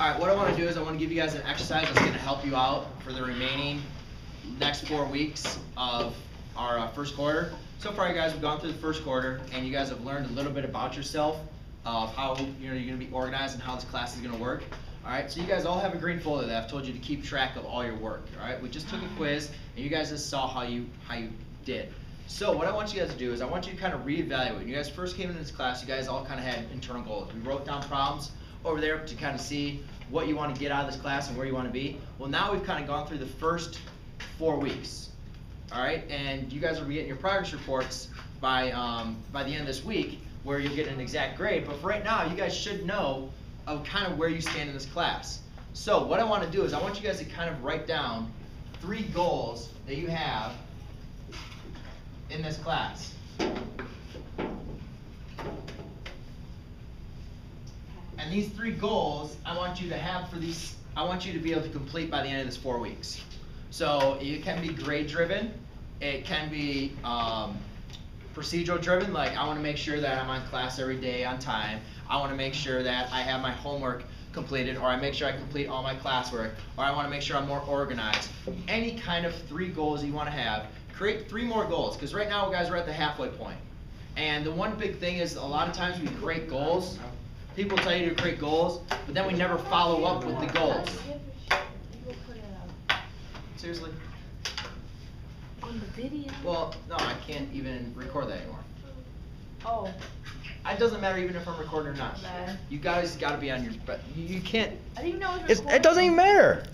Alright, what I wanna do is I wanna give you guys an exercise that's gonna help you out for the remaining next four weeks of our uh, first quarter. So far, you guys have gone through the first quarter, and you guys have learned a little bit about yourself, of how, you know, you're gonna be organized and how this class is gonna work. Alright, so you guys all have a green folder that I've told you to keep track of all your work, alright? We just took a quiz, and you guys just saw how you, how you did. So what I want you guys to do is I want you to kind of reevaluate. When you guys first came into this class, you guys all kind of had internal goals. We wrote down problems over there to kind of see what you want to get out of this class and where you want to be. Well, now we've kind of gone through the first four weeks. All right, and you guys will be getting your progress reports by um, by the end of this week, where you'll get an exact grade. But for right now, you guys should know of kind of where you stand in this class. So what I want to do is I want you guys to kind of write down three goals that you have in this class. These three goals, I want you to have for these, I want you to be able to complete by the end of this four weeks. So it can be grade driven, it can be um, procedural driven, like I wanna make sure that I'm on class every day on time. I wanna make sure that I have my homework completed, or I make sure I complete all my classwork, or I wanna make sure I'm more organized. Any kind of three goals you wanna have, create three more goals, because right now, guys, we're at the halfway point. And the one big thing is, a lot of times we create goals, people tell you to create goals, but then we never follow up with the goals. Seriously? On the video? Well, no, I can't even record that anymore. Oh, It doesn't matter even if I'm recording or not. You guys gotta be on your, but you you can't, I didn't even know it was recording. it doesn't even matter.